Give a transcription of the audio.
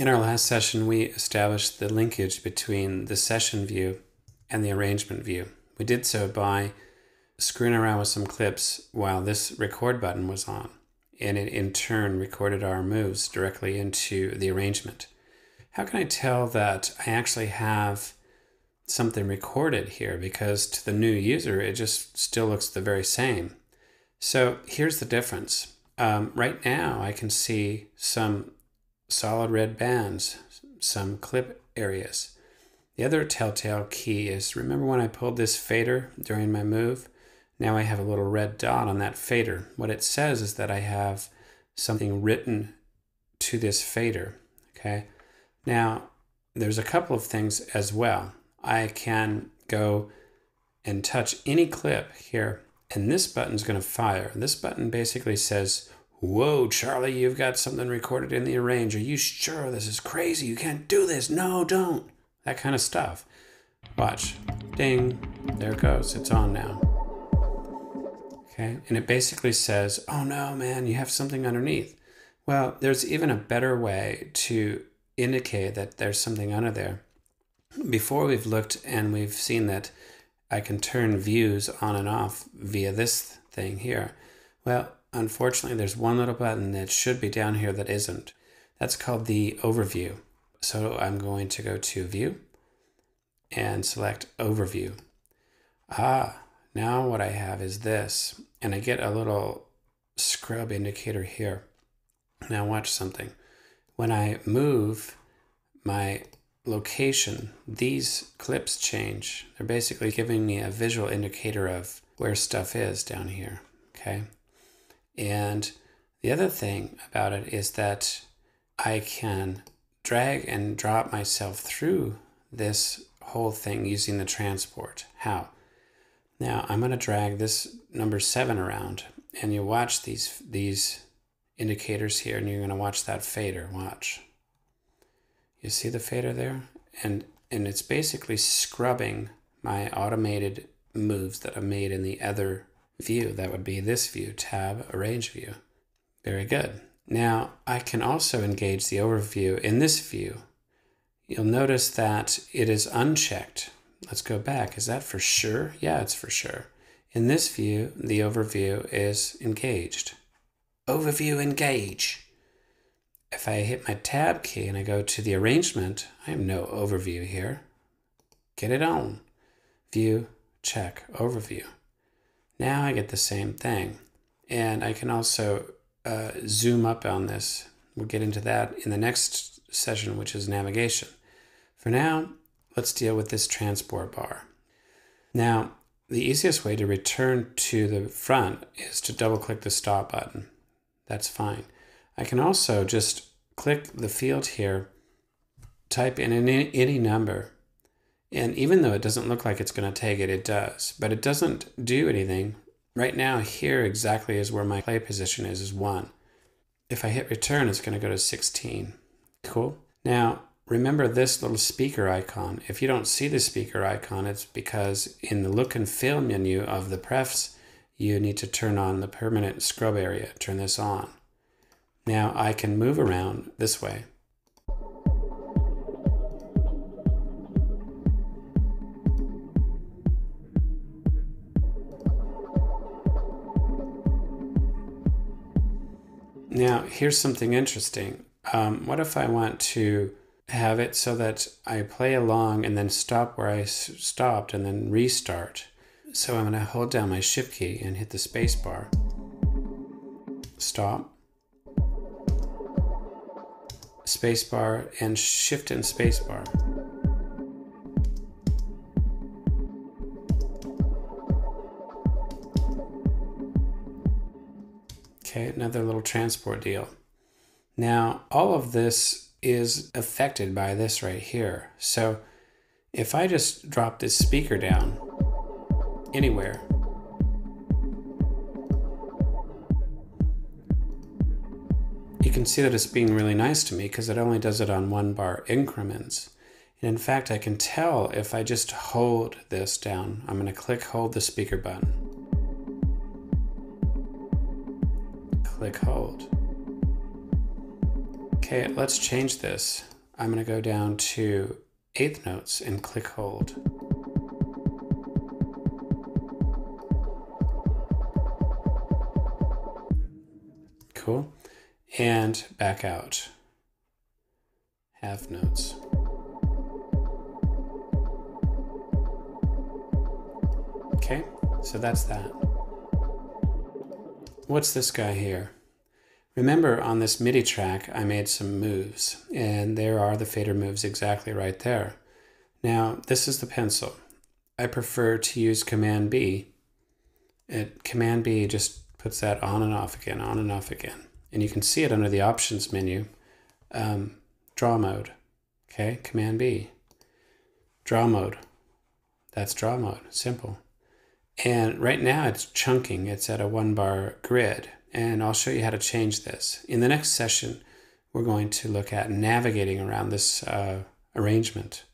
In our last session, we established the linkage between the session view and the arrangement view. We did so by screwing around with some clips while this record button was on, and it in turn recorded our moves directly into the arrangement. How can I tell that I actually have something recorded here? Because to the new user, it just still looks the very same. So here's the difference. Um, right now, I can see some solid red bands, some clip areas. The other telltale key is remember when I pulled this fader during my move? Now I have a little red dot on that fader. What it says is that I have something written to this fader. Okay. Now there's a couple of things as well. I can go and touch any clip here, and this button's going to fire. This button basically says, Whoa, Charlie, you've got something recorded in the arrange. Are you sure this is crazy? You can't do this. No, don't. That kind of stuff. Watch. Ding. There it goes. It's on now. Okay. And it basically says, oh no, man, you have something underneath. Well, there's even a better way to indicate that there's something under there. Before we've looked and we've seen that I can turn views on and off via this thing here. Well, unfortunately, there's one little button that should be down here that isn't. That's called the overview. So I'm going to go to view and select overview. Ah, now what I have is this, and I get a little scrub indicator here. Now watch something. When I move my location, these clips change. They're basically giving me a visual indicator of where stuff is down here, okay? And the other thing about it is that I can drag and drop myself through this whole thing using the transport. How? Now I'm going to drag this number seven around and you watch these, these indicators here and you're going to watch that fader. Watch. You see the fader there? And, and it's basically scrubbing my automated moves that I made in the other view. That would be this view, tab, arrange view. Very good. Now I can also engage the overview in this view. You'll notice that it is unchecked Let's go back. Is that for sure? Yeah, it's for sure. In this view, the overview is engaged. Overview engage. If I hit my tab key and I go to the arrangement, I have no overview here. Get it on. View, check, overview. Now I get the same thing. And I can also uh, zoom up on this. We'll get into that in the next session, which is navigation. For now, let's deal with this transport bar. Now, the easiest way to return to the front is to double click the stop button. That's fine. I can also just click the field here, type in any, any number, and even though it doesn't look like it's going to take it, it does. But it doesn't do anything. Right now, here exactly is where my play position is, is 1. If I hit return, it's going to go to 16. Cool. Now, remember this little speaker icon. If you don't see the speaker icon, it's because in the look and feel menu of the prefs, you need to turn on the permanent scrub area. Turn this on. Now I can move around this way. Now, here's something interesting. Um, what if I want to have it so that I play along and then stop where I stopped and then restart. So I'm going to hold down my shift key and hit the space bar. Stop. Space bar and shift and space bar. Okay, another little transport deal. Now, all of this is affected by this right here. So if I just drop this speaker down anywhere, you can see that it's being really nice to me because it only does it on one bar increments. And in fact, I can tell if I just hold this down, I'm going to click hold the speaker button. Click hold. Okay, let's change this. I'm going to go down to eighth notes and click hold. Cool. And back out. Half notes. Okay, so that's that. What's this guy here? Remember on this MIDI track, I made some moves, and there are the fader moves exactly right there. Now, this is the pencil. I prefer to use Command B. It, Command B just puts that on and off again, on and off again. And you can see it under the options menu. Um, draw mode. Okay, Command B. Draw mode. That's draw mode, simple. And right now it's chunking, it's at a one bar grid. And I'll show you how to change this. In the next session, we're going to look at navigating around this uh, arrangement.